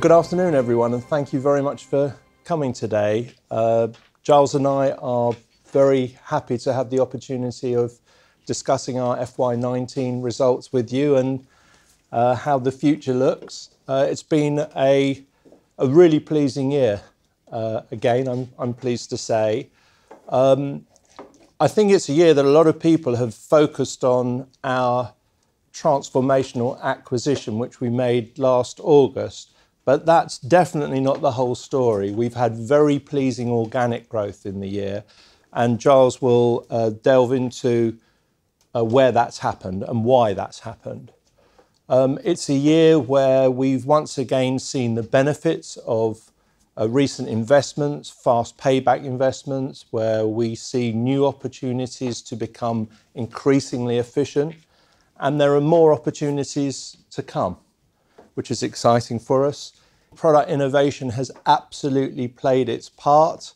Good afternoon, everyone, and thank you very much for coming today. Uh, Giles and I are very happy to have the opportunity of discussing our FY19 results with you and uh, how the future looks. Uh, it's been a, a really pleasing year. Uh, again, I'm, I'm pleased to say. Um, I think it's a year that a lot of people have focused on our transformational acquisition, which we made last August. But that's definitely not the whole story. We've had very pleasing organic growth in the year, and Giles will uh, delve into uh, where that's happened and why that's happened. Um, it's a year where we've once again seen the benefits of uh, recent investments, fast payback investments, where we see new opportunities to become increasingly efficient, and there are more opportunities to come, which is exciting for us product innovation has absolutely played its part.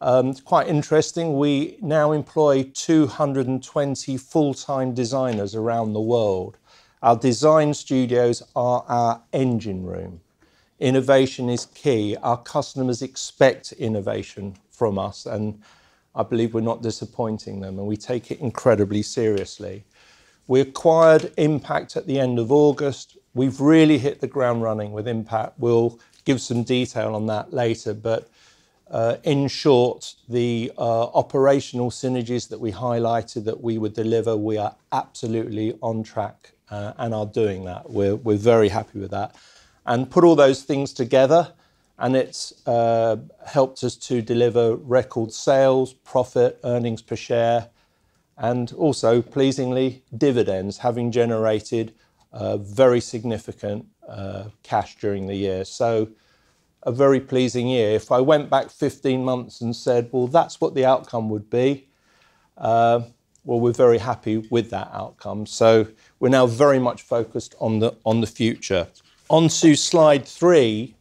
Um, it's quite interesting. We now employ 220 full time designers around the world. Our design studios are our engine room. Innovation is key. Our customers expect innovation from us, and I believe we're not disappointing them, and we take it incredibly seriously. We acquired Impact at the end of August. We've really hit the ground running with Impact. We'll give some detail on that later, but uh, in short, the uh, operational synergies that we highlighted that we would deliver, we are absolutely on track uh, and are doing that. We're, very happy with that. And put all those things together, and it's helped us to deliver record sales, profit, earnings per share, and also, pleasingly, dividends, having generated very significant uh, cash during the year. So, a very pleasing year. If I went back 15 months and said, well, that's what the outcome would be, uh, well, we're very happy with that outcome. So, we're now very much focused on the, on the future. On to slide three,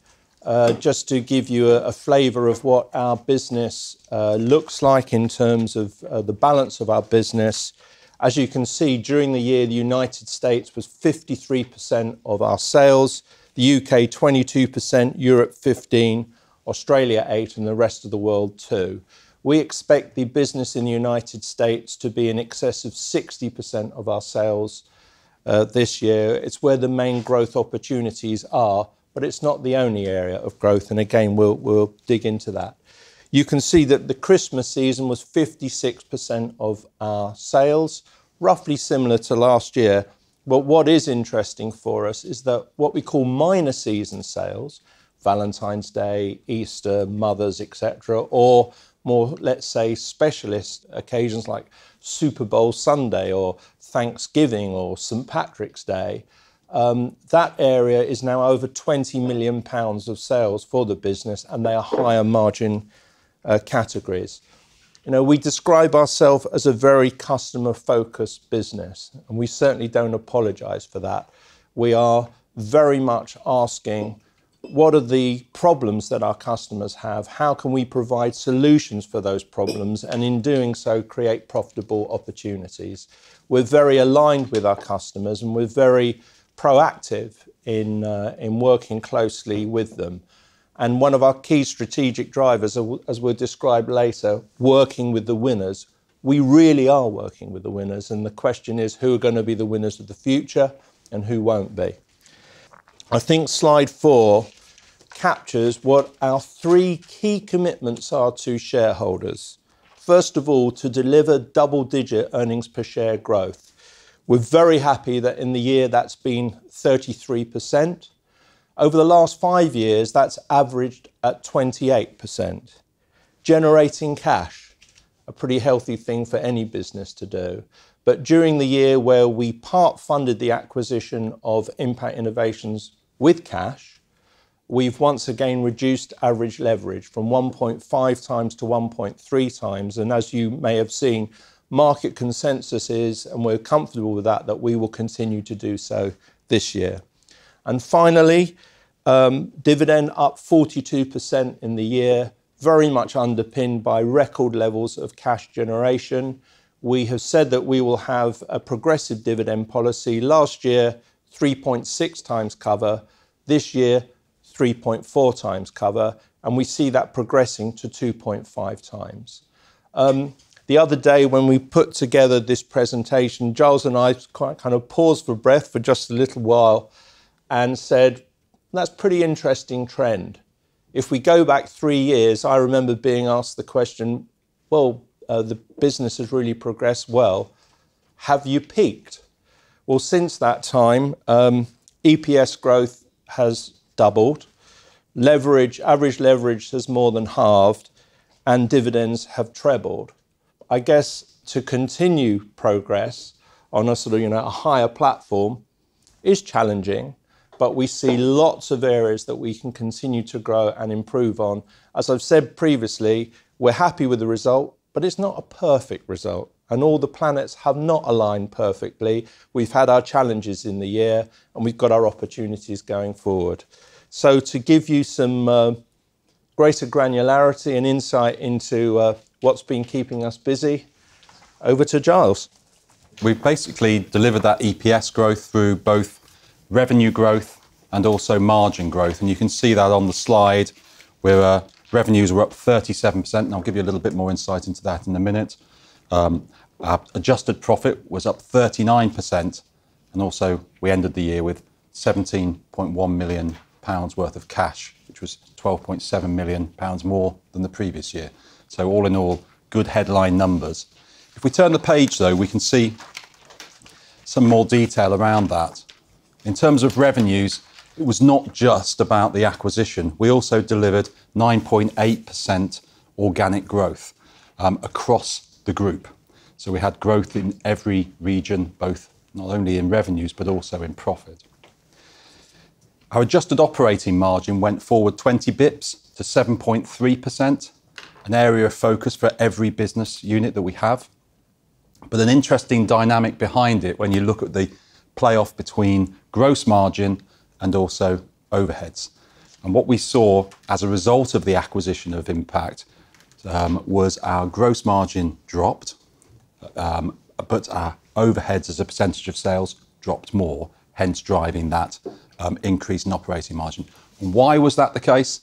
uh, just to give you a, flavour of what our business looks like in terms of the balance of our business. As you can see, during the year, the United States was 53% of our sales, the UK 22%, Europe 15, Australia 8, and the rest of the world 2. We expect the business in the United States to be in excess of 60% of our sales uh, this year. It's where the main growth opportunities are but it's not the only area of growth. And again, we'll, we'll dig into that. You can see that the Christmas season was 56% of our sales, roughly similar to last year. But what is interesting for us is that what we call minor season sales, Valentine's Day, Easter, Mothers, etc., or more, let's say, specialist occasions like Super Bowl Sunday or Thanksgiving or St. Patrick's Day, um, that area is now over 20 million pounds of sales for the business, and they are higher margin uh, categories. You know, we describe ourselves as a very customer focused business, and we certainly don't apologize for that. We are very much asking what are the problems that our customers have? How can we provide solutions for those problems? And in doing so, create profitable opportunities. We're very aligned with our customers and we're very proactive in, uh, in working closely with them. And one of our key strategic drivers, as we'll describe later, working with the winners. We really are working with the winners, and the question is who are going to be the winners of the future and who won't be. I think slide four captures what our three key commitments are to shareholders. First of all, to deliver double digit earnings per share growth. We're very happy that in the year that's been 33%. Over the last five years, that's averaged at 28%. Generating cash, a pretty healthy thing for any business to do. But during the year where we part funded the acquisition of Impact Innovations with cash, we've once again reduced average leverage from 1.5 times to 1.3 times. And as you may have seen, market consensus is, and we're comfortable with that, that we will continue to do so this year. And finally, Um, dividend up 42% in the year, very much underpinned by record levels of cash generation. We have said that we will have a progressive dividend policy. Last year, 3.6 times cover. This year, 3.4x cover, and we see that progressing to 2.5x. Um, the other day when we put together this presentation, Giles and I kind of paused for breath for just a little while and said, "That's a pretty interesting trend." If we go back three years, I remember being asked the question, "Well, uh, the business has really progressed well. Have you peaked?" Well, since that time, um, EPS growth has doubled. Leverage, average leverage has more than halved, and dividends have trebled. I guess to continue progress on a sort of, you know, a higher platform is challenging, but we see lots of areas that we can continue to grow and improve on. As I've said previously, we're happy with the result, but it's not a perfect result, and all the planets have not aligned perfectly. We've had our challenges in the year, and we've got our opportunities going forward. So to give you some uh, greater granularity and insight into uh, what's been keeping us busy, over to Giles. We've basically delivered that EPS growth through both revenue growth and also margin growth, and you can see that on the slide where uh, revenues were up 37%, and I'll give you a little bit more insight into that in a minute. Um, our adjusted profit was up 39%, and also we ended the year with 17.1 million pounds worth of cash, which was 12.7 million pounds more than the previous year. So, all in all, good headline numbers. If we turn the page, though, we can see some more detail around that. In terms of revenues, it was not just about the acquisition. We also delivered 9.8% organic growth um, across the group. So we had growth in every region, both not only in revenues, but also in profit. Our adjusted operating margin went forward 20 basis points to 7.3%, an area of focus for every business unit that we have. But an interesting dynamic behind it when you look at the playoff between gross margin and also overheads. And what we saw as a result of the acquisition of Impact um, was our gross margin dropped, um, but our overheads as a percentage of sales dropped more, hence driving that um, increase in operating margin. Why was that the case?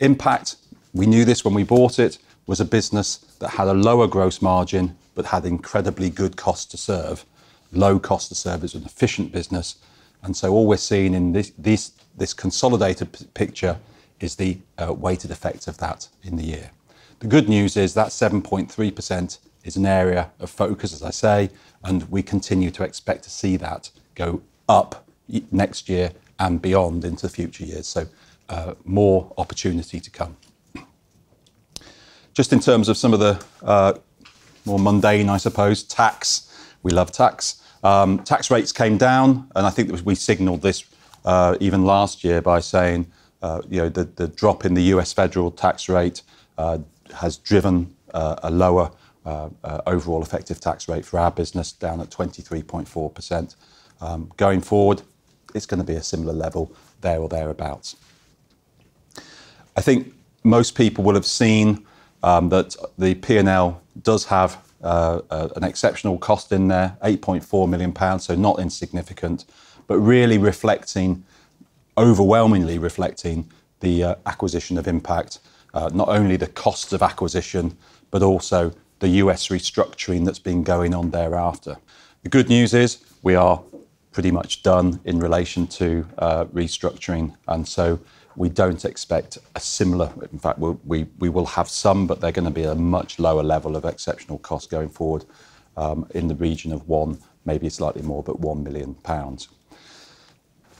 Impact, we knew this when we bought it, was a business that had a lower gross margin but had incredibly good cost to serve. Low cost serve is an efficient business. And so all we're seeing in this consolidated picture is the uh, weighted effect of that in the year. The good news is that 7.3% is an area of focus, as I say, and we continue to expect to see that go up next year and beyond into future years. So, uh, more opportunity to come. Just in terms of some of the uh, more mundane, I suppose, tax. We love tax. Um, tax rates came down, and I think we signaled this uh, even last year by saying, uh, you know, the drop in the U.S. federal tax rate uh, has driven a lower overall effective tax rate for our business down at 23.4%. Um, going forward, it's gonna be a similar level there or thereabouts. I think most people will have seen um, that the P&L does have Uh, uh, an exceptional cost in there, 8.4 million pounds, so not insignificant, but really reflecting, overwhelmingly reflecting the uh, acquisition of Impact. Not only the costs of acquisition, but also the U.S. restructuring that's been going on thereafter. The good news is we are pretty much done in relation to restructuring, and so we don't expect a similar. In fact, we will have some, but they're gonna be a much lower level of exceptional cost going forward, um, in the region of one, maybe slightly more, but 1 million pounds.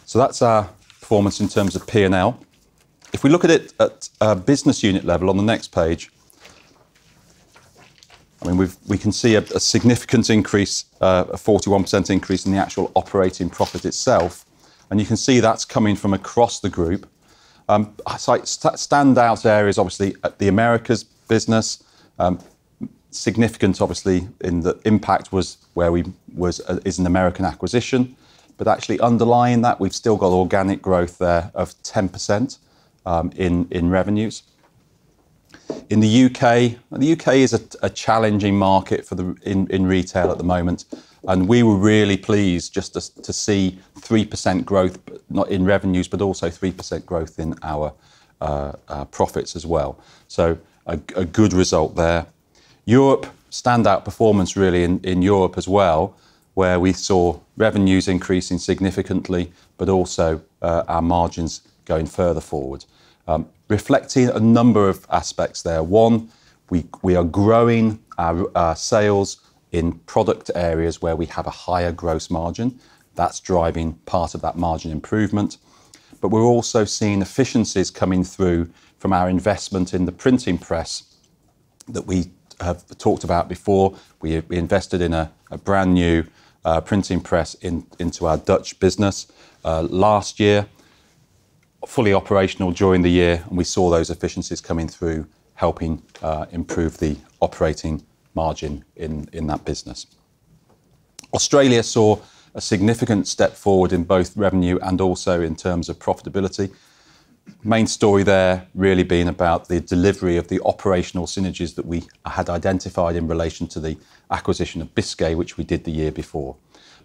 So that's our performance in terms of P&L. If we look at it at a business unit level on the next page, I mean, we we can see a significant increase, uh, a 41% increase in the actual operating profit itself, and you can see that's coming from across the group. Um, standout areas, obviously, uh, the Americas business, um, significant obviously in the Impact was where we was uh, is an American acquisition. But actually underlying that, we've still got organic growth there of 10% um, in in revenues. In the U.K., the U.K. is a challenging market for the in, in retail at the moment. And we were really pleased just to see 3% growth, not in revenues, but also 3% growth in our uh, uh, profits as well. So a good result there. Europe, standout performance really in Europe as well, where we saw revenues increasing significantly, but also uh, our margins going further forward. Um, reflecting a number of aspects there. One, we we are growing our sales in product areas where we have a higher gross margin. That's driving part of that margin improvement. But we're also seeing efficiencies coming through from our investment in the printing press that we have talked about before. We invested in a brand new uh, printing press into our Dutch business uh, last year, fully operational during the year, and we saw those efficiencies coming through, helping uh, improve the operating margin in that business. Australia saw a significant step forward in both revenue and also in terms of profitability. Main story there really being about the delivery of the operational synergies that we had identified in relation to the acquisition of Biscay, which we did the year before.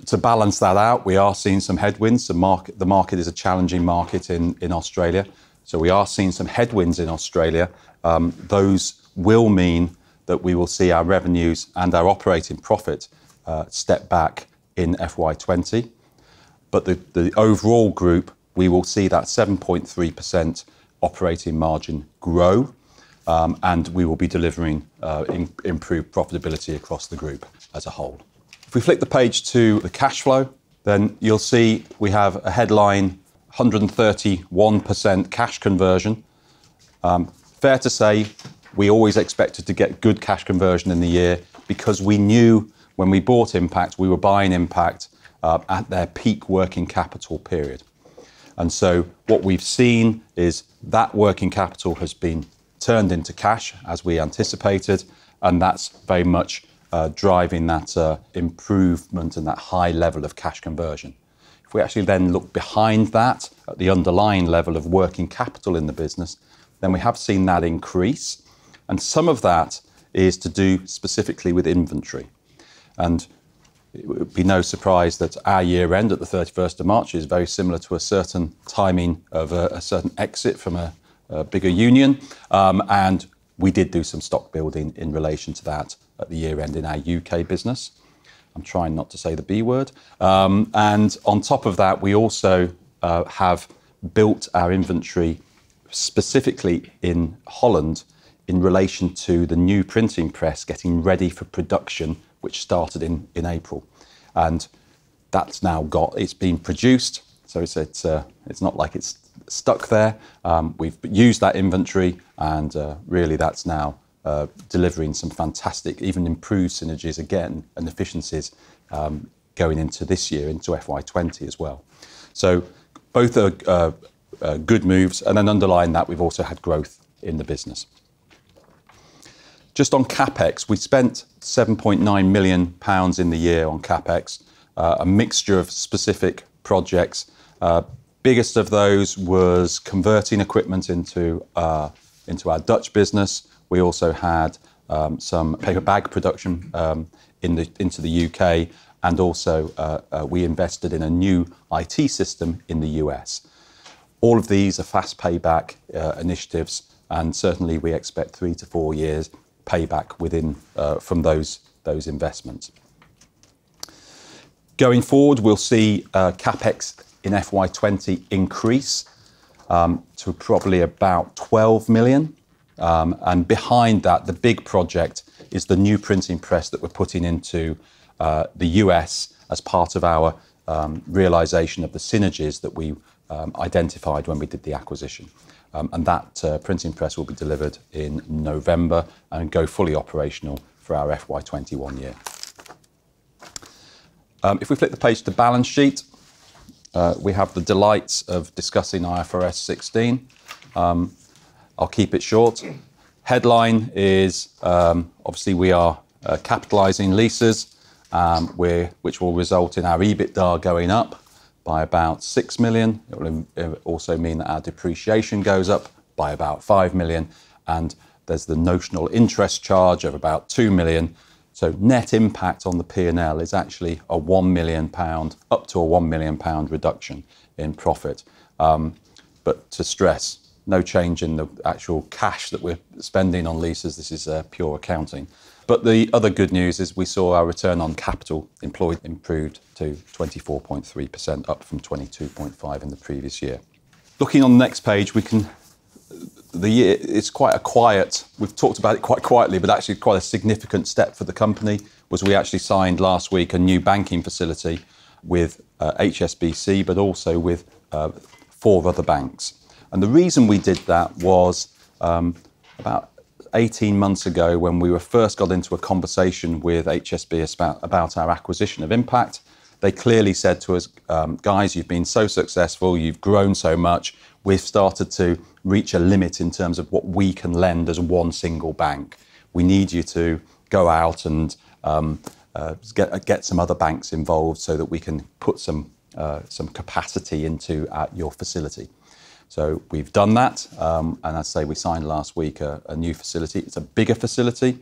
To balance that out, we are seeing some headwinds. The market is a challenging market in Australia, so we are seeing some headwinds in Australia. Um, those will mean that we will see our revenues and our operating profit uh, step back in FY 2020. But the overall group, we will see that 7.3% operating margin grow, um, and we will be delivering uh, improved profitability across the group as a whole. If we flip the page to the cash flow, then you'll see we have a headline 131% cash conversion. Um, fair to say, we always expected to get good cash conversion in the year because we knew when we bought Impact, we were buying Impact uh, at their peak working capital period. And so what we've seen is that working capital has been turned into cash as we anticipated, and that's very much uh, driving that uh, improvement and that high level of cash conversion. If we actually then look behind that at the underlying level of working capital in the business, then we have seen that increase, and some of that is to do specifically with inventory. And it would be no surprise that our year end at the 31st of March is very similar to a certain timing of a certain exit from a bigger union. Um, and we did do some stock building in relation to that at the year end in our U.K. business. I'm trying not to say the B word. Um, and on top of that, we also uh, have built our inventory specifically in Holland in relation to the new printing press getting ready for production, which started in in April. And that's now got, it's been produced, so it's it's uh, not like it's stuck there. Um, we've used that inventory, and uh, really that's now uh, delivering some fantastic, even improved synergies again and efficiencies um, going into this year, into FY20 as well. So both are good moves, and then underlying that, we've also had growth in the business. Just on CapEx, we spent 7.9 million pounds in the year on CapEx, uh, a mixture of specific projects. Uh, biggest of those was converting equipment into uh, our Dutch business. We also had um, some paper bag production um, into the U.K., and also we invested in a new IT system in the U.S. All of these are fast payback initiatives, and certainly we expect three to four years payback within uh, from those investments. Going forward, we'll see uh, CapEx in FY 2020 increase um, to probably about 12 million. Um, and Behind that, the big project is the new printing press that we're putting into uh, the U.S. as part of our um, realization of the synergies that we identified when we did the acquisition. Um, and that uh, printing press will be delivered in November and go fully operational for our FY21 year. Um, if we flip the page to balance sheet, uh, we have the delights of discussing IFRS 16. Um, I'll keep it short. Headline is, obviously we are uh, capitalizing leases, which will result in our EBITDA going up by about 6 million. It will also mean that our depreciation goes up by about 5 million, and there's the notional interest charge of about 2 million So net impact on the P&L is actually a 1 million pound, up to a 1 million pound reduction in profit. Um, but to stress, no change in the actual cash that we're spending on leases. This is uh, pure accounting. But the other good news is we saw our return on capital employed improved to 24.3%, up from 22.5 in the previous year. Looking on the next page, we can. The year, it's quite a quiet. We've talked about it quite quietly, but actually quite a significant step for the company was we actually signed last week a new banking facility with uh, HSBC, but also with uh, four other banks. And the reason we did that was um, about 18 months ago, when we were first got into a conversation with HSBC about our acquisition of Impact, they clearly said to us, um, "Guys, you've been so successful, you've grown so much, we've started to reach a limit in terms of what we can lend as one single bank. We need you to go out and um, uh, get get some other banks involved so that we can put some uh, some capacity into uh, your facility." So we've done that, um, and I say we signed last week a new facility. It's a bigger facility.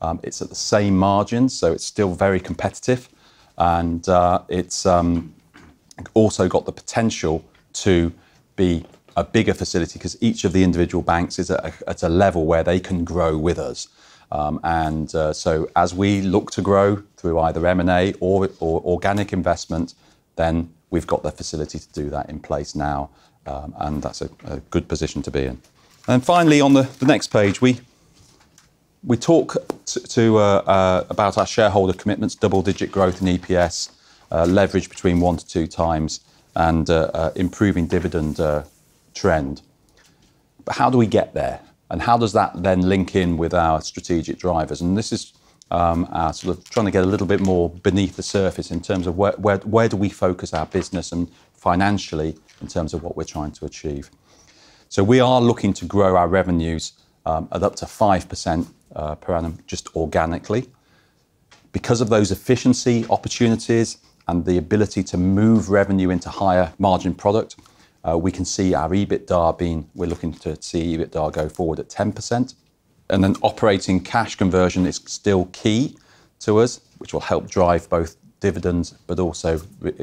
Um, it's at the same margins, so it's still very competitive, and uh, it's um, also got the potential to be a bigger facility because each of the individual banks is at a level where they can grow with us. And uh, so as we look to grow through either M&A or organic investment, then we've got the facility to do that in place now, Um, and that's a good position to be in. And finally, on the next page, we we talk to uh, uh, about our shareholder commitments, double-digit growth in EPS, uh, leverage between one to two times, and improving dividend trend. But how do we get there? And how does that then link in with our strategic drivers? And this is Um, uh, sort of trying to get a little bit more beneath the surface in terms of where where do we focus our business and financially in terms of what we're trying to achieve. So we are looking to grow our revenues um, at up to 5% uh, per annum, just organically. Because of those efficiency opportunities and the ability to move revenue into higher margin product, uh, we can see our EBITDA being. We're looking to see EBITDA go forward at 10%. And then operating cash conversion is still key to us, which will help drive both dividends, but also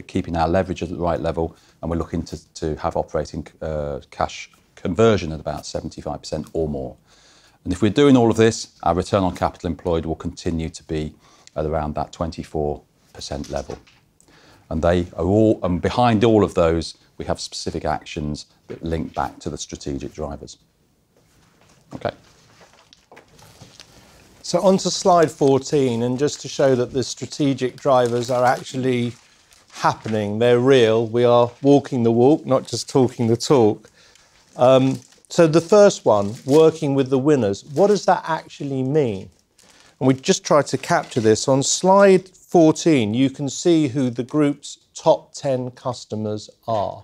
keeping our leverage at the right level, and we're looking to have operating uh, cash conversion at about 75% or more. And if we're doing all of this, our return on capital employed will continue to be at around that 24% level. And they are all. And behind all of those, we have specific actions that link back to the strategic drivers. Okay. So on to slide 14, and just to show that the strategic drivers are actually happening, they're real. We are walking the walk, not just talking the talk. Um, so the first one, working with the winners, what does that actually mean? And we just tried to capture this. On slide 14, you can see who the group's top 10 customers are.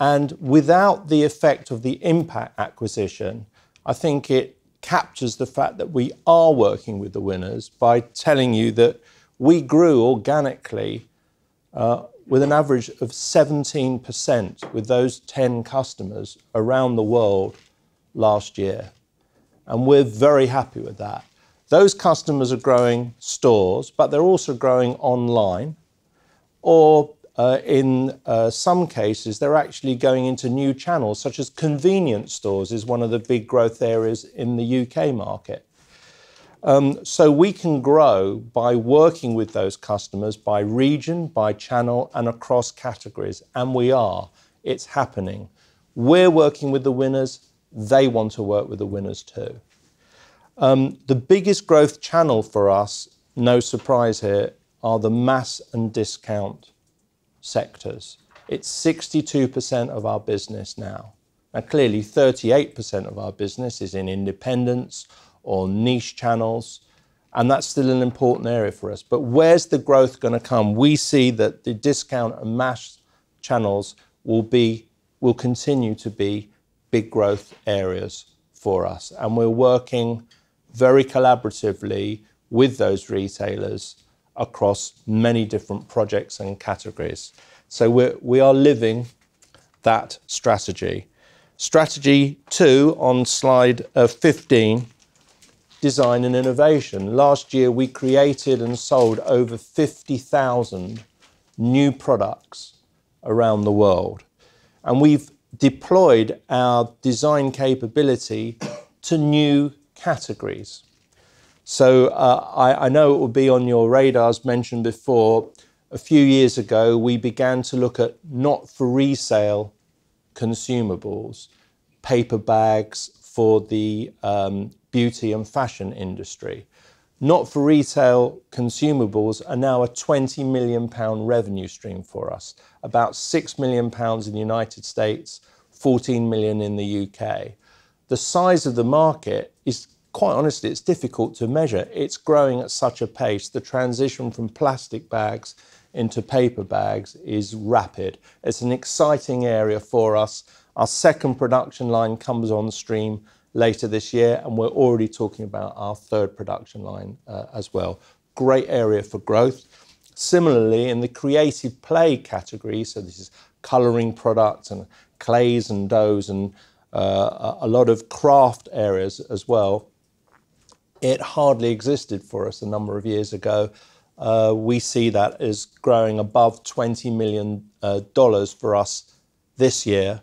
And without the effect of the Impact acquisition, I think it captures the fact that we are working with the winners by telling you that we grew organically uh, with an average of 17% with those 10 customers around the world last year, and we're very happy with that. Those customers are growing stores, but they're also growing online, or Uh, in uh, some cases, they're actually going into new channels, such as convenience stores is one of the big growth areas in the U.K. market. Um, so we can grow by working with those customers by region, by channel, and across categories, and we are. It's happening. We're working with the winners. They want to work with the winners, too. Um, the biggest growth channel for us, no surprise here, are the mass and discount sectors. It's 62% of our business now. Now, clearly, 38% of our business is in independents or niche channels, and that's still an important area for us. But where's the growth gonna come? We see that the discount and mass channels will be, will continue to be big growth areas for us, and we're working very collaboratively with those retailers across many different projects and categories. So we are living that strategy. Strategy two on slide uh, 15 design and innovation. Last year, we created and sold over 50,000 new products around the world. And we've deployed our design capability to new categories. So uh, I, I, know it will be on your radars mentioned before. A few years ago, we began to look at not for resale consumables, paper bags for the um, beauty and fashion industry. Not for retail consumables are now a 20 million pound revenue stream for us. About 6 million pounds in the United States, 14 million in the UK. The size of the market is quite honestly, it's difficult to measure. It's growing at such a pace. The transition from plastic bags into paper bags is rapid. It's an exciting area for us. Our second production line comes on stream later this year, and we're already talking about our third production line uh, as well. Great area for growth. Similarly, in the creative play category, so this is colouring products and clays and doughs and uh, a lot of craft areas as well, it hardly existed for us a number of years ago. Uh, we see that as growing above $20 million uh, for us this year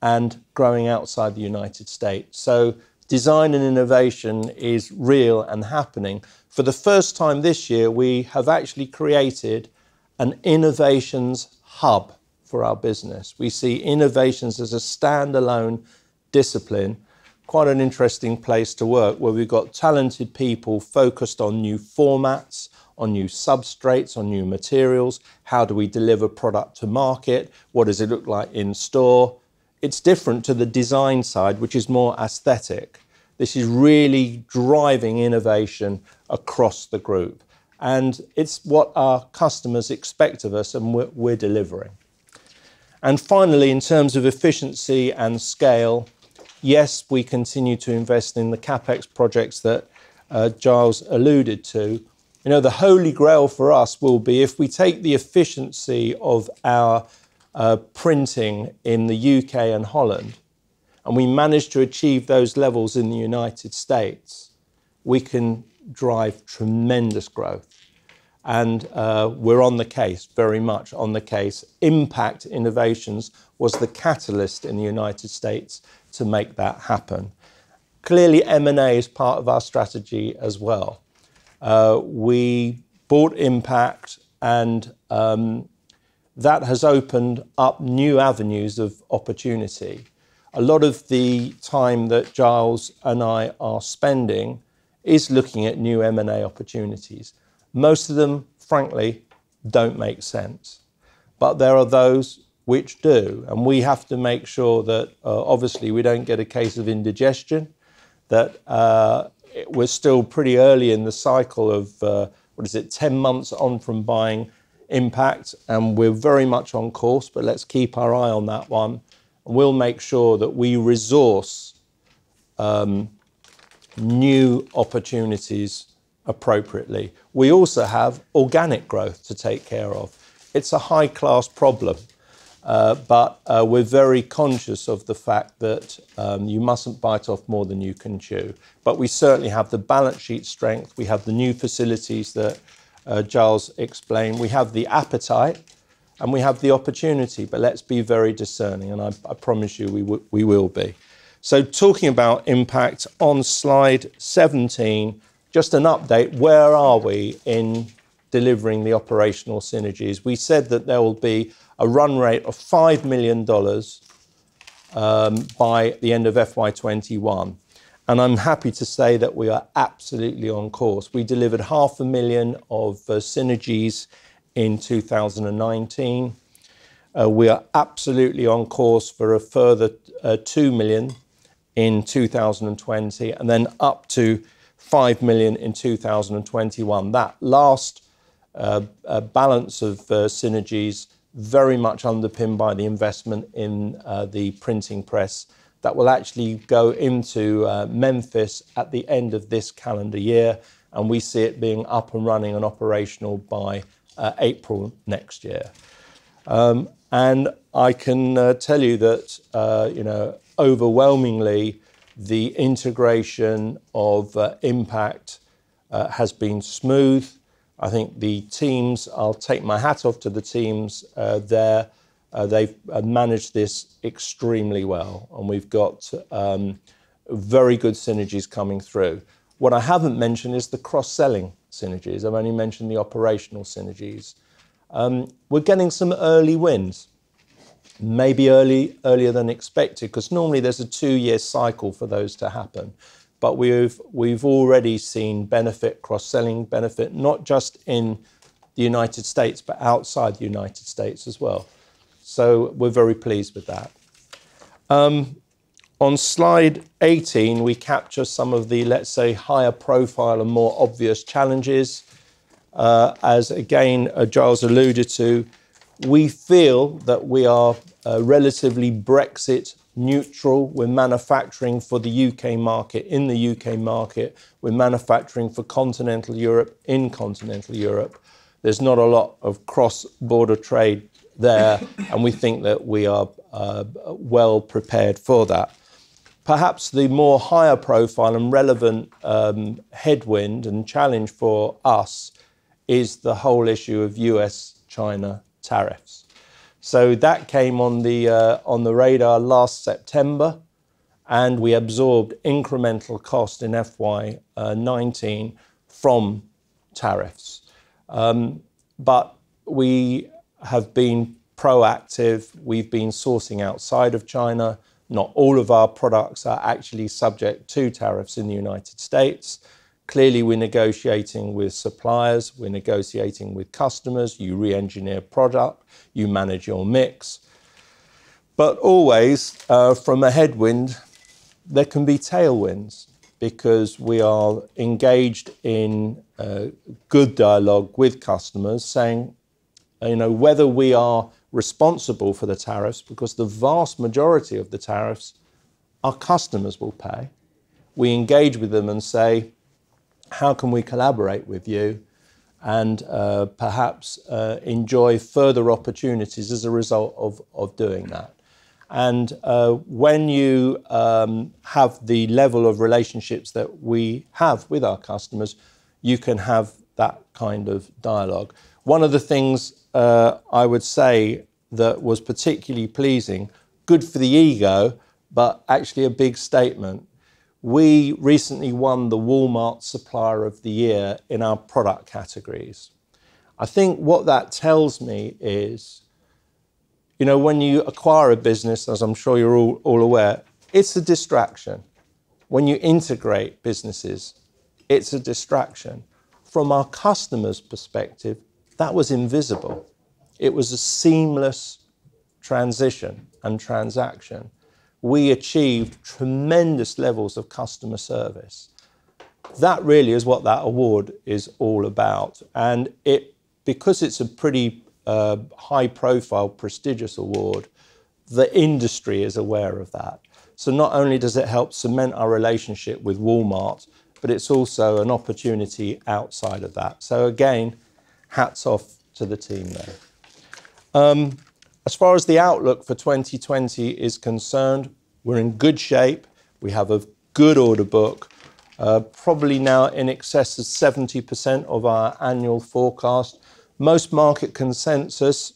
and growing outside the United States. So design and innovation is real and happening. For the first time this year, we have actually created an innovations hub for our business. We see innovations as a standalone discipline, quite an interesting place to work where we've got talented people focused on new formats, on new substrates, on new materials. How do we deliver product to market? What does it look like in store? it's different to the design side, which is more aesthetic. This is really driving innovation across the group. And it's what our customers expect of us, and we're, we're delivering. And finally, in terms of efficiency and scale, yes, we continue to invest in the capex projects that uh, Giles alluded to. You know, the holy grail for us will be if we take the efficiency of our uh, printing in the UK and Holland, and we manage to achieve those levels in the United States, we can drive tremendous growth. And uh, we're on the case, very much on the case. Impact Innovations was the catalyst in the United States to make that happen. Clearly, M&A is part of our strategy as well. Uh, we bought Impact and um, that has opened up new avenues of opportunity. A lot of the time that Giles and I are spending is looking at new M&A opportunities. Most of them, frankly, don't make sense. But there are those which do, and we have to make sure that uh, obviously we don't get a case of indigestion, that uh, we're still pretty early in the cycle of, uh, what is it, 10 months on from buying impact, and we're very much on course, but let's keep our eye on that one. And we'll make sure that we resource um, new opportunities appropriately. We also have organic growth to take care of. It's a high class problem, uh, but uh, we're very conscious of the fact that um, you mustn't bite off more than you can chew. But we certainly have the balance sheet strength, we have the new facilities that uh, Giles explained, we have the appetite and we have the opportunity, but let's be very discerning, and I, I promise you we, we will be. So, talking about impact on slide 17, just an update where are we in delivering the operational synergies? We said that there will be a run rate of $5 million um, by the end of FY21. And I'm happy to say that we are absolutely on course. We delivered half a million of uh, synergies in 2019. Uh, we are absolutely on course for a further uh, 2 million in 2020 and then up to 5 million in 2021. That last balance of uh, synergies very much underpinned by the investment in the printing press that will actually go into uh, Memphis at the end of this calendar year, and we see it being up and running and operational by uh, April next year. Um, and I can uh, tell you that, uh, you know, overwhelmingly, The integration of Impact has been smooth. I think the teams, I'll take my hat off to the teams uh, there. Uh, they've uh, managed this extremely well, and we've got um, very good synergies coming through. What I haven't mentioned is the cross-selling synergies. I've only mentioned the operational synergies. Um, we're getting some early wins, maybe early, earlier than expected, because normally there's a two-year cycle for those to happen. But we've we've already seen benefit, cross-selling benefit, not just in the United States, but outside the United States as well. So we're very pleased with that. Um, on slide 18, we capture some of the, let's say, higher profile and more obvious challenges. Uh, as again, uh, Giles alluded to, we feel that we are uh, relatively Brexit neutral. We're manufacturing for the U.K. market in the U.K. market. We're manufacturing for continental Europe in continental Europe. There's not a lot of cross-border trade there, and we think that we are uh, well prepared for that. Perhaps the more higher profile and relevant um, headwind and challenge for us is the whole issue of U.S.-China tariffs. So that came on the uh, on the radar last September, and we absorbed incremental cost in FY 2019 uh, from tariffs. Um, but we have been proactive. We've been sourcing outside of China. Not all of our products are actually subject to tariffs in the United States. Clearly, we're negotiating with suppliers, we're negotiating with customers. You re-engineer product, you manage your mix. But always, uh, from a headwind, there can be tailwinds because we are engaged in uh, good dialogue with customers saying you know, whether we are responsible for the tariffs, because the vast majority of the tariffs our customers will pay. We engage with them and say, "How can we collaborate with you and uh, perhaps uh, enjoy further opportunities as a result of of doing that?" And uh, when you um, have the level of relationships that we have with our customers, you can have that kind of dialogue. One of the things I would say that was particularly pleasing, good for the ego, but actually a big statement, we recently won the Walmart Supplier of the Year in our product categories. I think what that tells me is, you know, when you acquire a business, as I'm sure you're all all aware, it's a distraction. When you integrate businesses, it's a distraction. From our customer's perspective, that was invisible. It was a seamless transition and transaction. We achieved tremendous levels of customer service. That really is what that award is all about. And it, because it's a pretty uh, high-profile, prestigious award, the industry is aware of that. So not only does it help cement our relationship with Walmart, but it's also an opportunity outside of that. So again, hats off to the team there. Um, As far as the outlook for 2020 is concerned, we're in good shape. We have a good order book, probably now in excess of 70% of our annual forecast. Most market consensus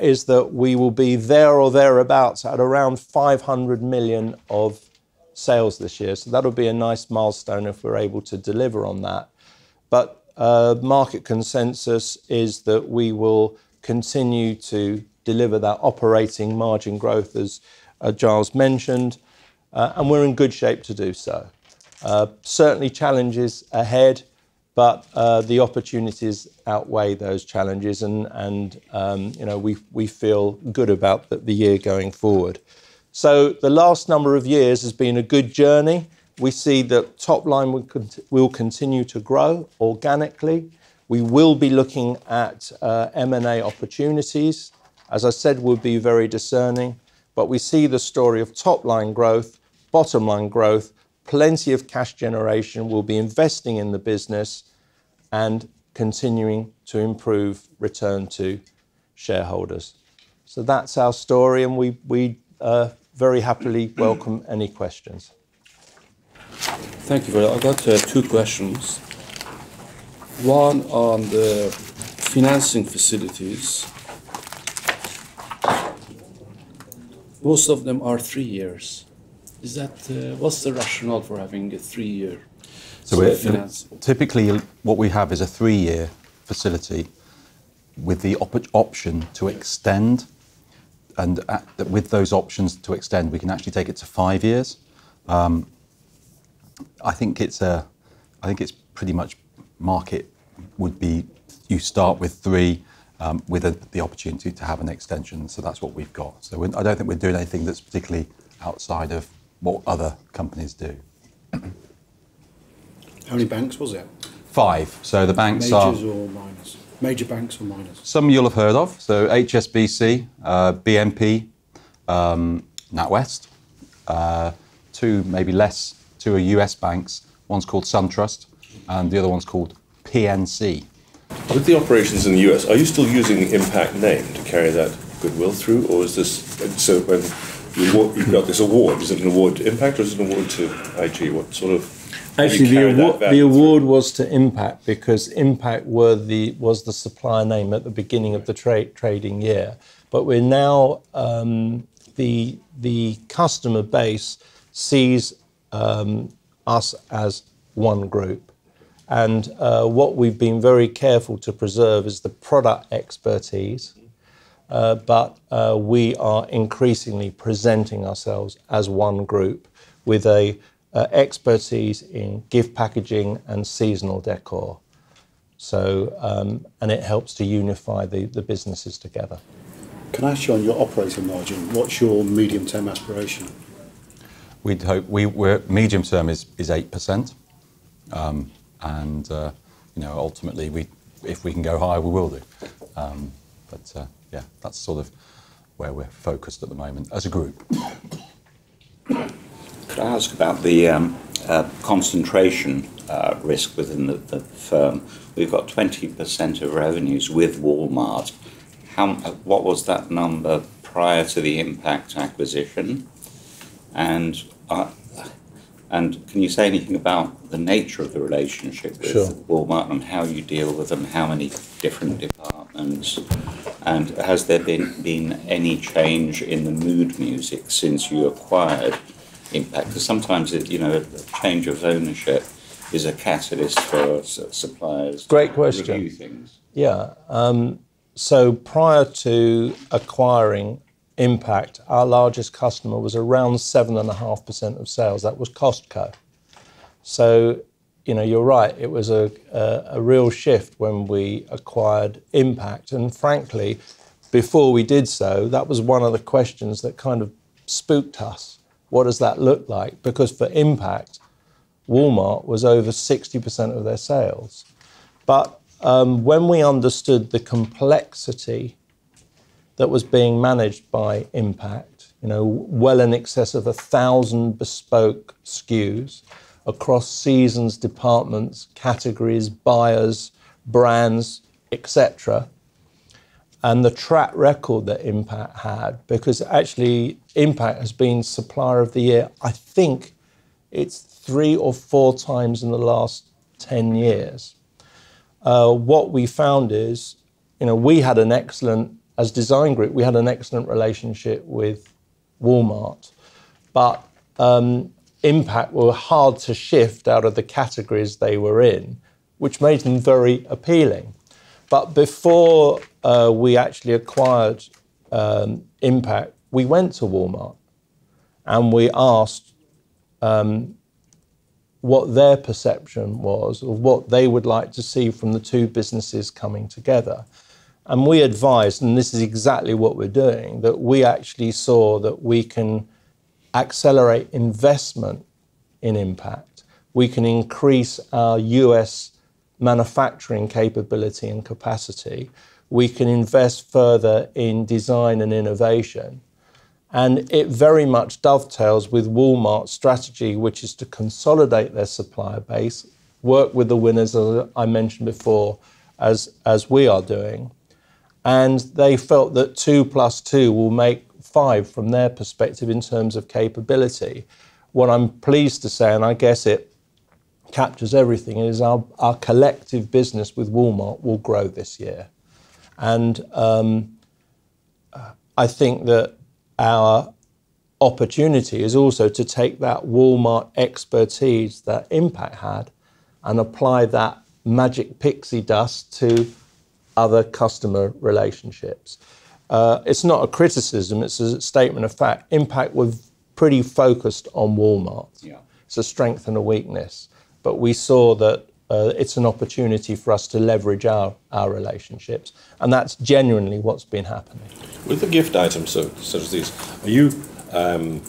is that we will be there or thereabouts at around 500 million of sales this year. So that'll be a nice milestone if we're able to deliver on that. But uh market consensus is that we will continue to deliver that operating margin growth, as uh, Giles mentioned, uh, and we're in good shape to do so. Uh, certainly challenges ahead, but the opportunities outweigh those challenges and um, you know, we feel good about the year going forward. So the last number of years has been a good journey. We see that top line will continue to grow organically. We will be looking at M&A opportunities. As I said, we'll be very discerning, but we see the story of top-line growth, bottom-line growth, plenty of cash generation. We'll be investing in the business and continuing to improve return to shareholders. So that's our story, and we very happily welcome any questions. Thank you very much. I've got uh, two questions. One on the financing facilities. Most of them are three years. Is that uh, what's the rationale for having a three-year so we're, typically, what we have is a three-year facility with the op- option to extend, and at, with those options to extend, we can actually take it to five years. Um, I think it's a, I think it's pretty much market would be you start with three. Um, with a, the opportunity to have an extension, so that's what we've got. So I don't think we're doing anything that's particularly outside of what other companies do. How many banks was it? Five. So the banks are Majors or minors? Major banks or minors? some you'll have heard of. So HSBC, uh, BNP, um, NatWest, uh, two maybe less, two are US banks. One's called SunTrust, and the other one's called PNC. With the operations in the US, are you still using the Impact name to carry that goodwill through, or is this so when you award, you've got this award? Is it an award to Impact or is it an award to IG? What sort of Actually, the award, the award was to Impact because Impact were the, was the supplier name at the beginning of the tra- trading year. But we're now, um, the, the customer base sees um, us as one group. And uh, what we've been very careful to preserve is the product expertise. Uh, but uh, we are increasingly presenting ourselves as one group with a uh, expertise in gift packaging and seasonal decor. So, um, and it helps to unify the, the businesses together. Can I ask you on your operating margin, what's your medium-term aspiration? We'd hope we we're, medium term is is eight percent, um, and uh, you know ultimately we if we can go higher we will do. Um, but uh, yeah, that's sort of where we're focused at the moment as a group. Could I ask about the um, uh, concentration uh, risk within the, the firm? We've got 20% of revenues with Walmart. How, what was that number prior to the Impact acquisition? And uh, and can you say anything about the nature of the relationship with Sure. Walmart and how you deal with them? How many different departments? And has there been been any change in the mood music since you acquired Impact? Because sometimes it, you know a change of ownership is a catalyst for suppliers. to Great question. Review things. Yeah. Um, so prior to acquiring Impact, our largest customer was around 7.5% of sales. That was Costco. So, you know, you're right. It was a, a, a real shift when we acquired Impact. And frankly, before we did so, that was one of the questions that kind of spooked us. What does that look like? Because for Impact, Walmart was over 60% of their sales. But um, when we understood the complexity that was being managed by Impact, you know, well in excess of a thousand bespoke SKUs across seasons, departments, categories, buyers, brands, etc. And the track record that Impact had, because actually Impact has been supplier of the year, I think it's three or four times in the last 10 years. Uh, what we found is, you know, we had an excellent, as design group, we had an excellent relationship with Walmart, but um, Impact were hard to shift out of the categories they were in, which made them very appealing. But before uh, we actually acquired um, Impact, we went to Walmart and we asked um, what their perception was of what they would like to see from the two businesses coming together. And we advised, and this is exactly what we're doing, that we actually saw that we can accelerate investment in impact. We can increase our US manufacturing capability and capacity. We can invest further in design and innovation. And it very much dovetails with Walmart's strategy, which is to consolidate their supplier base, work with the winners, as I mentioned before, as, as we are doing, and they felt that two plus two will make five from their perspective in terms of capability. What I'm pleased to say, and I guess it captures everything, is our, our collective business with Walmart will grow this year. And um, I think that our opportunity is also to take that Walmart expertise that Impact had and apply that magic pixie dust to other customer relationships. Uh, it's not a criticism, it's a statement of fact. Impact was pretty focused on Walmart. Yeah. It's a strength and a weakness. But we saw that uh, it's an opportunity for us to leverage our, our relationships. And that's genuinely what's been happening. With the gift items so, such as these, are you um,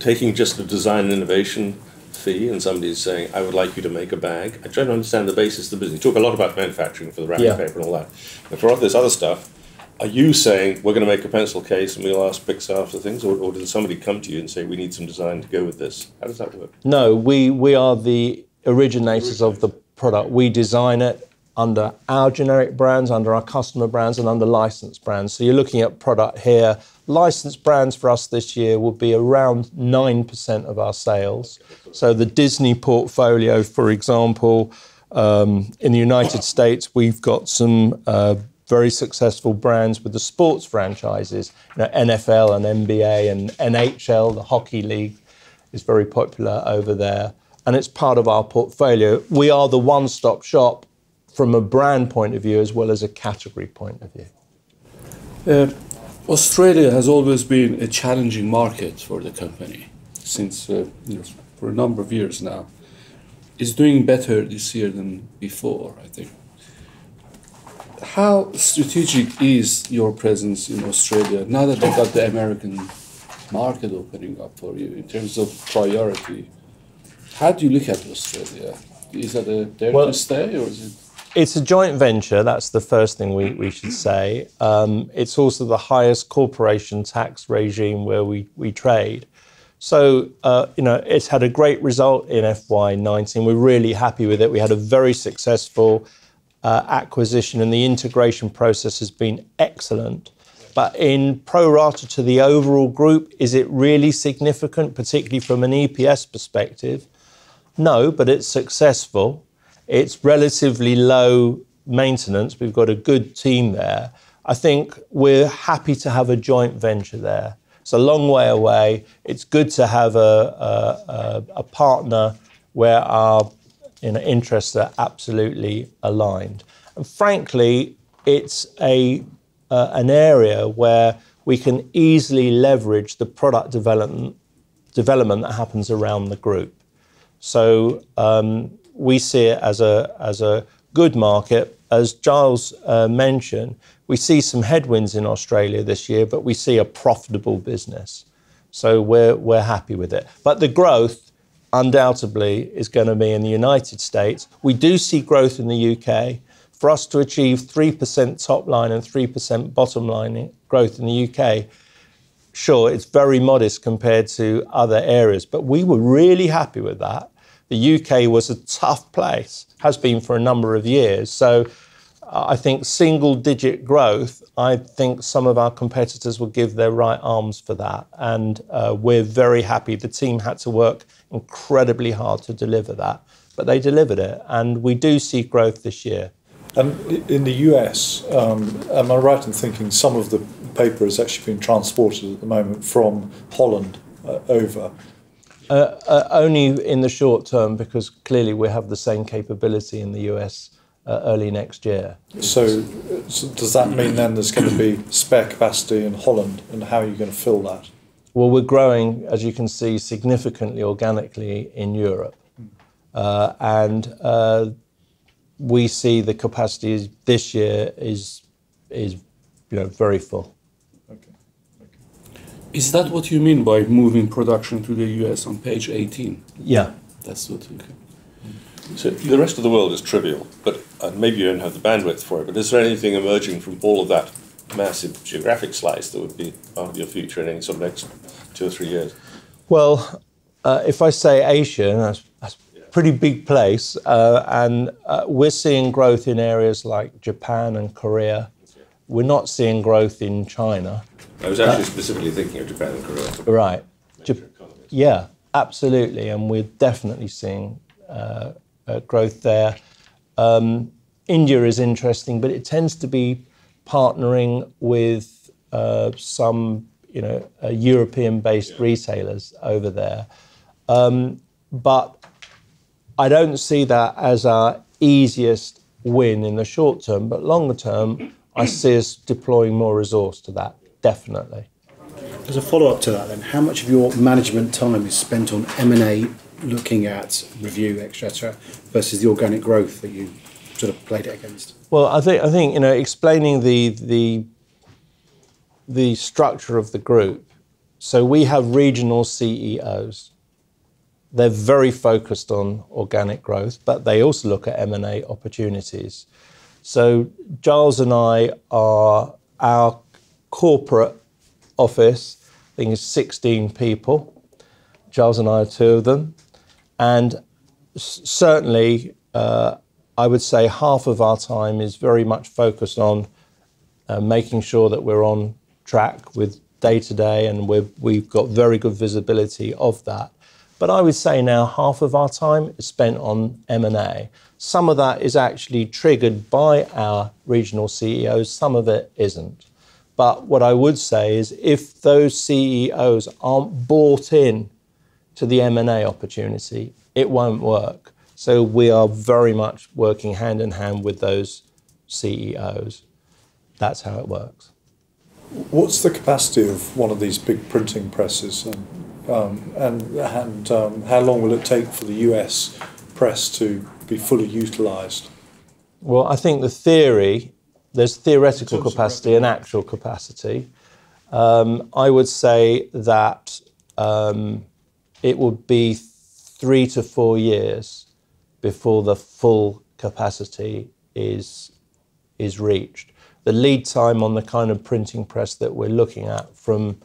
taking just a design and innovation fee and somebody's saying, I would like you to make a bag? I try to understand the basis of the business. You talk a lot about manufacturing for the wrapping Yeah. paper and all that. But for all this other stuff, are you saying, we're going to make a pencil case and we'll ask Pixar for things? Or, or does somebody come to you and say, we need some design to go with this? How does that work? No, we, we are the originators of the product. We design it under our generic brands, under our customer brands, and under licensed brands. So you're looking at product here. Licensed brands for us this year will be around 9% of our sales. So the Disney portfolio, for example, um, in the United States, we've got some uh, very successful brands with the sports franchises, you know, NFL and NBA and NHL, the hockey league is very popular over there. And it's part of our portfolio. We are the one stop shop from a brand point of view as well as a category point of view. Uh, Australia has always been a challenging market for the company since uh, you know, for a number of years now. It's doing better this year than before, I think. How strategic is your presence in Australia now that you've got the American market opening up for you in terms of priority? How do you look at Australia? Is that a there Well- to stay or is it? It's a joint venture. That's the first thing we, we should say. Um, it's also the highest corporation tax regime where we, we trade. So, uh, you know, it's had a great result in FY19. We're really happy with it. We had a very successful uh, acquisition, and the integration process has been excellent. But in pro rata to the overall group, is it really significant, particularly from an EPS perspective? No, but it's successful. It's relatively low maintenance. We've got a good team there. I think we're happy to have a joint venture there. It's a long way away. It's good to have a, a, a, partner where our you know, interests are absolutely aligned. And frankly, it's a, uh, an area where we can easily leverage the product development, development that happens around the group. So um, we see it as a as a good market. As Giles uh, mentioned, we see some headwinds in Australia this year, but we see a profitable business. So we're we're happy with it. But the growth undoubtedly is going to be in the United States. We do see growth in the UK. For us to achieve 3% top line and 3% bottom line growth in the UK, sure, it's very modest compared to other areas, but we were really happy with that. The UK was a tough place, has been for a number of years. So uh, I think single digit growth, I think some of our competitors will give their right arms for that. And uh, we're very happy. The team had to work incredibly hard to deliver that, but they delivered it. And we do see growth this year. And in the US, um, am I right in thinking some of the paper is actually being transported at the moment from Holland uh, over? Uh, only in the short term, because clearly we have the same capability in the US uh, early next year. So, uh, so does that mean then there's going to be spare capacity in Holland, and how are you going to fill that? Well, we're growing, as you can see, significantly organically in Europe. Uh, and uh, we see the capacity this year is, is you know, very full. Okay. Is that what you mean by moving production to the US on page 18? Yeah. That's what. Okay. So the rest of the world is trivial, but uh, maybe you don't have the bandwidth for it. But is there anything emerging from all of that massive geographic slice that would be part of your future in any sort of next two or three years? Well, uh, if I say Asia, that's, that's a pretty big place, uh, and uh, we're seeing growth in areas like Japan and Korea. we're not seeing growth in China. I was actually specifically thinking of Japan and Korea. Right. Jap- yeah, absolutely. And we're definitely seeing uh, uh, growth there. Um, India is interesting, but it tends to be partnering with uh, some, you know, uh, European-based retailers over there. Um, but I don't see that as our easiest win in the short term. But longer term, I see us deploying more resource to that. Definitely. As a follow-up to that, then, how much of your management time is spent on M&A, looking at review, etc., versus the organic growth that you sort of played it against? Well, I think I think you know explaining the the the structure of the group. So we have regional CEOs. They're very focused on organic growth, but they also look at M&A opportunities. So Giles and I are our corporate office. I think it's 16 people. Giles and I are two of them, and certainly. Uh, I would say half of our time is very much focused on uh, making sure that we're on track with day to day, and we've got very good visibility of that. But I would say now half of our time is spent on M&A. Some of that is actually triggered by our regional CEOs, some of it isn't. But what I would say is if those CEOs aren't bought in to the M&A opportunity, it won't work. So we are very much working hand in hand with those CEOs. That's how it works. What's the capacity of one of these big printing presses, and um, and, and um, how long will it take for the US press to be fully utilised? Well, I think the theory, there's theoretical In terms of capacity and actual capacity. Um, I would say that um, it would be three to four years before the full capacity is is reached. The lead time on the kind of printing press that we're looking at from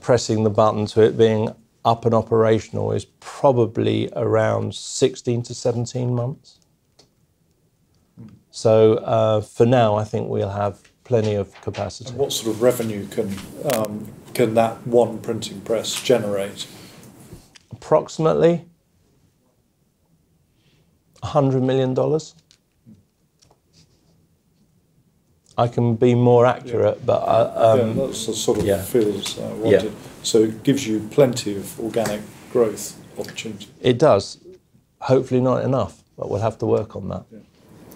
pressing the button to it being up and operational is probably around 16 to 17 months. So uh, for now, I think we'll have plenty of capacity. And what sort of revenue can um, can that one printing press generate? Approximately $100 million. I can be more accurate, but uh, um, yeah, that's the sort of yeah. feels I Yeah. wanted. So it gives you plenty of organic growth opportunity. it does. Hopefully not enough, but we'll have to work on that.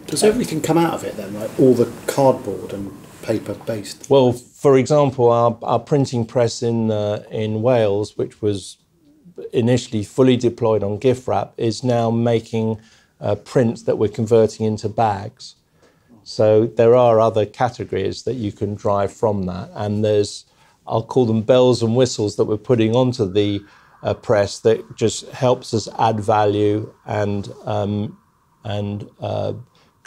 Does everything come out of it then, like all the cardboard and paper based? Well, for example, our, our printing press in uh, in Wales, which was initially fully deployed on gift wrap, is now making uh, prints that we're converting into bags. So there are other categories that you can drive from that, and there's I'll call them bells and whistles that we're putting onto the uh, press that just helps us add value and um, and uh,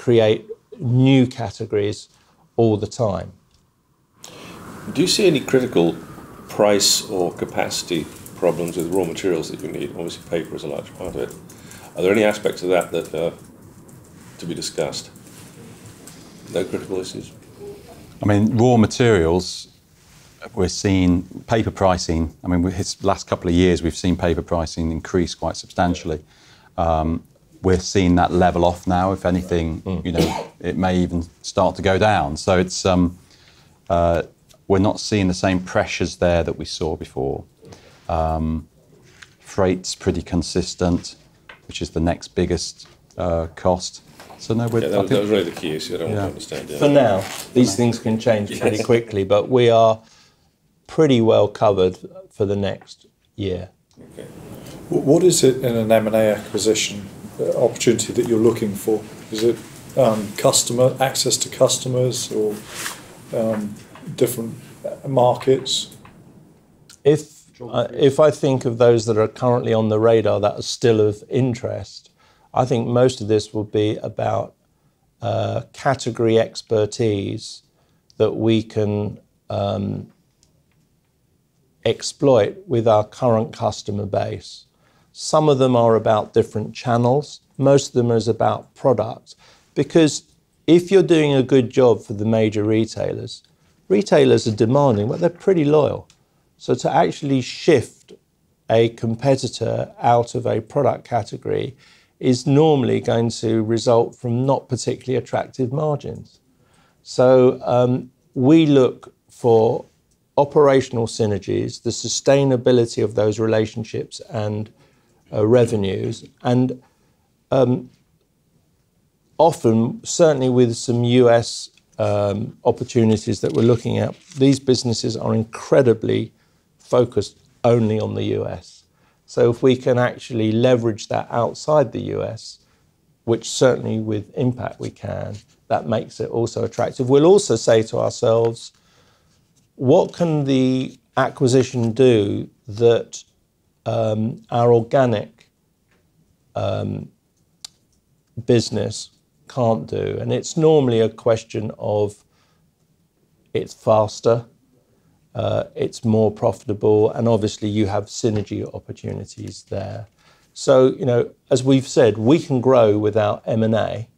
create new categories all the time. Do you see any critical price or capacity problems with raw materials that you need? Obviously, paper is a large part of it. Are there any aspects of that that are to be discussed? No critical issues? I mean, raw materials, we're seeing paper pricing. I mean, the last couple of years, we've seen paper pricing increase quite substantially. Um, we're seeing that level off now. If anything, you know, it may even start to go down. So it's um, uh, we're not seeing the same pressures there that we saw before. Um, freight's pretty consistent, which is the next biggest uh, cost. So no, we're, Yeah, I that, was- that was really the key issue. I don't Yeah. want to understand. Yeah. For now, these things can change pretty quickly, but we are pretty well covered for the next year. Okay. What is it in an M&A acquisition opportunity that you're looking for? Is it um, customer access to customers or um, different uh, markets? If uh, if I think of those that are currently on the radar that are still of interest, I think most of this will be about uh, category expertise that we can um, exploit with our current customer base. Some of them are about different channels. Most of them is about products, because if you're doing a good job for the major retailers, retailers are demanding, but they're pretty loyal. So to actually shift a competitor out of a product category is normally going to result from not particularly attractive margins. So um, we look for operational synergies, the sustainability of those relationships and uh, revenues, and um, often, certainly with some US um, opportunities that we're looking at, these businesses are incredibly focused only on the US. So if we can actually leverage that outside the US, which certainly with impact we can, that makes it also attractive. We'll also say to ourselves, what can the acquisition do that um, our organic um, business can't do? And it's normally a question of it's faster, uh, it's more profitable, and obviously you have synergy opportunities there. So, you know, as we've said, we can grow without M&A,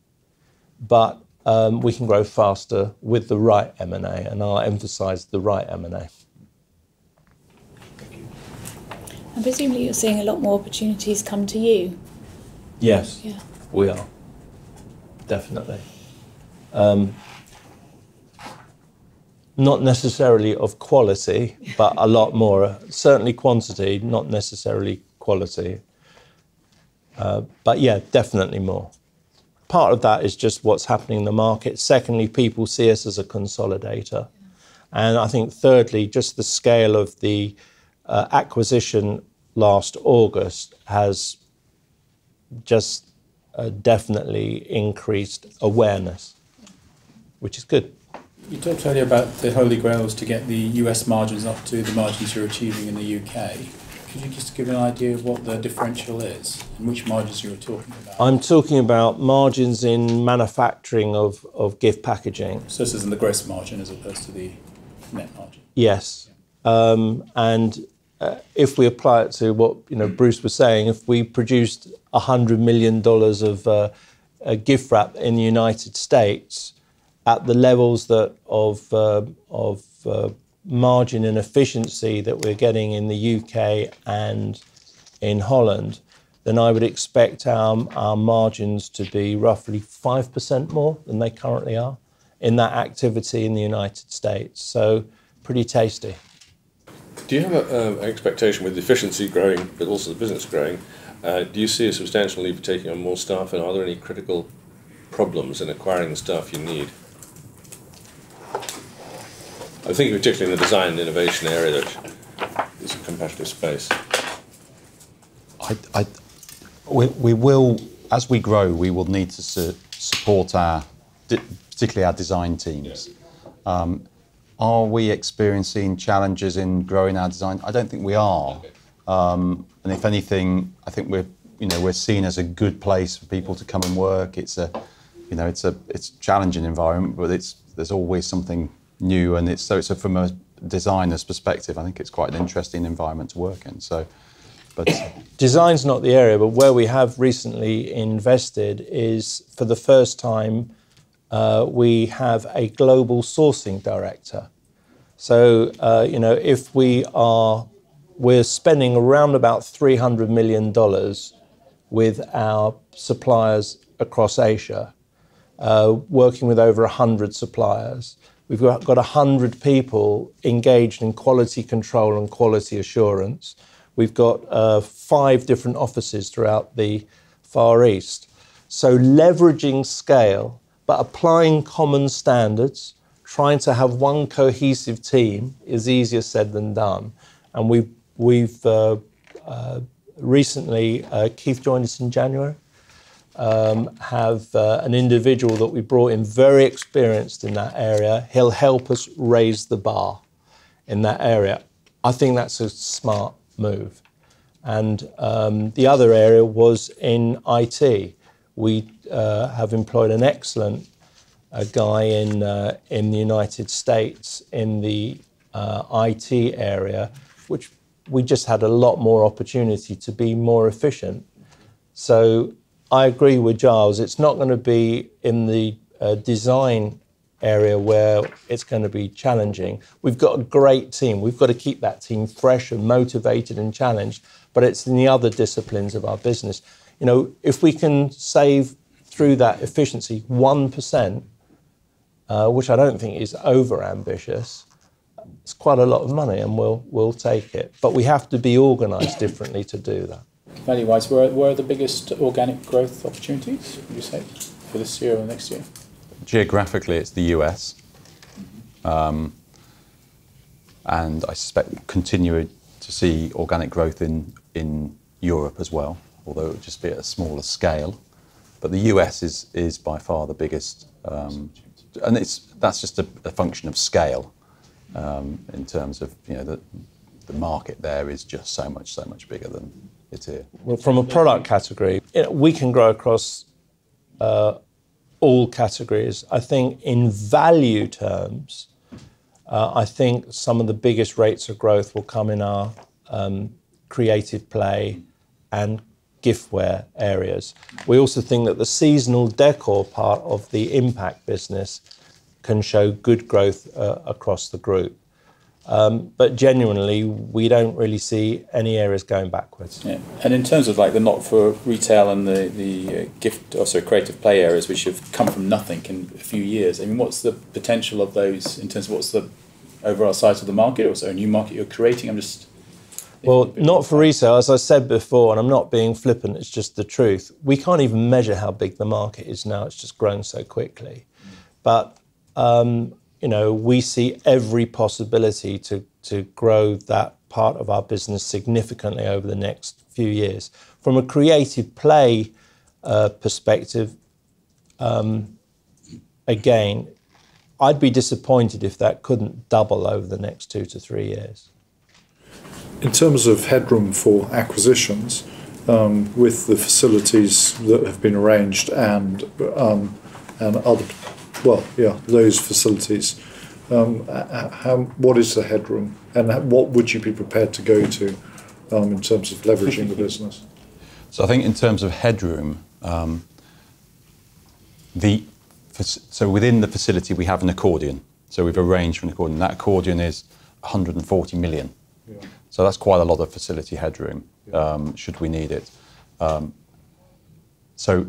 but um, we can grow faster with the right M&A, and I'll emphasize the right M&A. And presumably you're seeing a lot more opportunities come to you. Yes, Yeah. we are. Definitely. Um, not necessarily of quality, but a lot more. Certainly quantity, not necessarily quality. Uh, but yeah, definitely more. Part of that is just what's happening in the market. Secondly, people see us as a consolidator. And I think thirdly, just the scale of the acquisition last August has just uh, definitely increased awareness, which is good. You talked earlier about the holy grails to get the US margins up to the margins you're achieving in the UK. Could you just give an idea of what the differential is and which margins you were talking about? I'm talking about margins in manufacturing of, of gift packaging. so this is in the gross margin as opposed to the net margin. Yes. Um, and uh, if we apply it to what you know Bruce was saying, if we produced $100 million of uh, uh, gift wrap in the United States at the levels that of, uh, of uh, margin and efficiency that we're getting in the UK and in Holland, then I would expect our, our margins to be roughly 5% more than they currently are in that activity in the United States. So pretty tasty. Do you have um, an expectation with efficiency growing, but also the business growing? Uh, do you see a substantial need for taking on more staff, and are there any critical problems in acquiring the staff you need? I'm thinking particularly in the design and innovation area, that is a competitive space. I, I, we, we will, as we grow, we will need to su- support our, di- particularly our design teams. Um, are we experiencing challenges in growing our design? I don't think we are. Um, and if anything, I think we're, you know, we're seen as a good place for people to come and work. It's a, you know, it's a, it's a challenging environment, but it's, there's always something new, and it's so, so from a designer's perspective, I think it's quite an interesting environment to work in. So, but Design's not the area, but where we have recently invested is for the first time uh, we have a global sourcing director. So uh, you know if we are we're spending around about three hundred million dollars with our suppliers across Asia, uh, working with over hundred suppliers. We've got, got 100 people engaged in quality control and quality assurance. We've got uh, five different offices throughout the Far East. So, leveraging scale, but applying common standards, trying to have one cohesive team is easier said than done. And we've, we've uh, uh, recently, uh, Keith joined us in January um, have uh, an individual that we brought in very experienced in that area. He'll help us raise the bar in that area. I think that's a smart move. And um, the other area was in IT. We uh, have employed an excellent uh, guy in, uh, in the United States in the uh, IT area, which we just had a lot more opportunity to be more efficient. So I agree with Giles. It's not going to be in the uh, design area where it's going to be challenging. We've got a great team. We've got to keep that team fresh and motivated and challenged, but it's in the other disciplines of our business. You know, if we can save through that efficiency 1%, uh, which I don't think is over ambitious, it's quite a lot of money and we'll, we'll take it. But we have to be organised differently to do that. Value wise, where, where are the biggest organic growth opportunities, would you say, for this year or next year? Geographically, it's the US. Um, and I suspect we'll continue to see organic growth in, in Europe as well, although it would just be at a smaller scale. But the US is, is by far the biggest, um, and it's, that's just a, a function of scale um, in terms of, you know, the, the market there is just so much, so much bigger than it here. Well, from a product category, know, we can grow across uh, all categories. I think in value terms, uh, I think some of the biggest rates of growth will come in our um, creative play and giftware areas. We also think that the seasonal decor part of the impact business can show good growth uh, across the group. Um, but genuinely, we don't really see any areas going backwards. Yeah. And in terms of like the not for retail and the, the uh, gift, also creative play areas, which have come from nothing in a few years, I mean, what's the potential of those in terms of what's the overall size of the market or is there a new market you're creating? I'm just. Well, not for resale, as I said before, and I'm not being flippant, it's just the truth. We can't even measure how big the market is now, it's just grown so quickly. But um, you know, we see every possibility to, to grow that part of our business significantly over the next few years. From a creative play uh, perspective, um, again, I'd be disappointed if that couldn't double over the next two to three years. In terms of headroom for acquisitions, um, with the facilities that have been arranged and um, and other well, yeah, those facilities. Um, how, what is the headroom, and what would you be prepared to go to um, in terms of leveraging the business? So I think in terms of headroom, um, the so within the facility we have an accordion. So we've arranged for an accordion. That accordion is 140 million. Yeah. So that's quite a lot of facility headroom. Um, should we need it. Um, so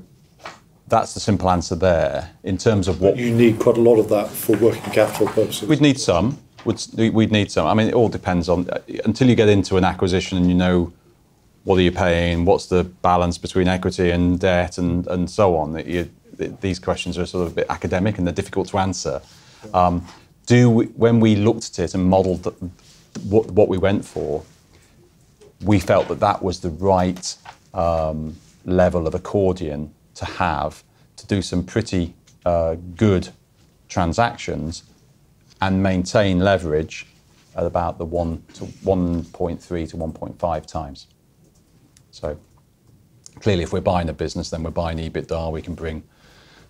that's the simple answer there. In terms of what you need, quite a lot of that for working capital purposes. We'd need some. We'd need some. I mean, it all depends on until you get into an acquisition and you know what are you paying, what's the balance between equity and debt, and and so on. You, these questions are sort of a bit academic and they're difficult to answer. Um, do we, when we looked at it and modelled what, what, we went for, we felt that that was the right um, level of accordion to have to do some pretty uh, good transactions and maintain leverage at about the 1 to 1.3 to 1.5 times. So clearly, if we're buying a business, then we're buying EBITDA. We can bring,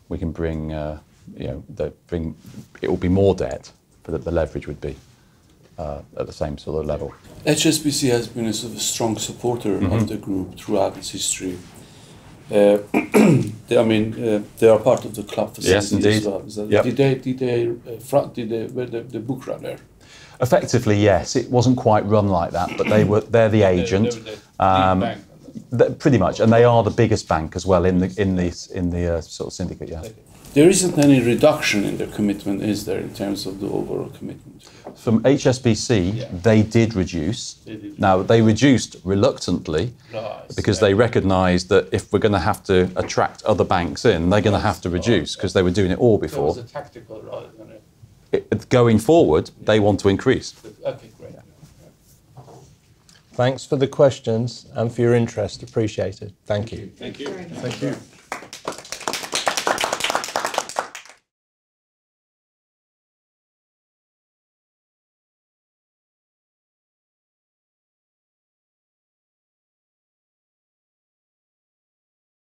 we can bring, uh, you know, the, bring. It will be more debt, but the leverage would be uh, at the same sort of level. HSBC has been a sort of strong supporter mm-hmm. of the group throughout its history. Uh, they, I mean, uh, they are part of the club facility yes, indeed. as well. Yep. Did they? Did they? Uh, front, did they? Were the, the book runner? Effectively, yes. It wasn't quite run like that, but they were. They're the agent. They're, they're um, the, pretty much, and they are the biggest bank as well in the in the in the uh, sort of syndicate. Yeah. There isn't any reduction in their commitment, is there, in terms of the overall commitment? From HSBC, yeah. they did reduce. They did. Now, they reduced reluctantly because they recognised that if we're going to have to attract other banks in, they're going to have to reduce because they were doing it all before. It was a tactical rather than a... It, going forward, yeah. they want to increase. Okay, great. Thanks for the questions and for your interest. Appreciate it. Thank you. Thank you. Thank you.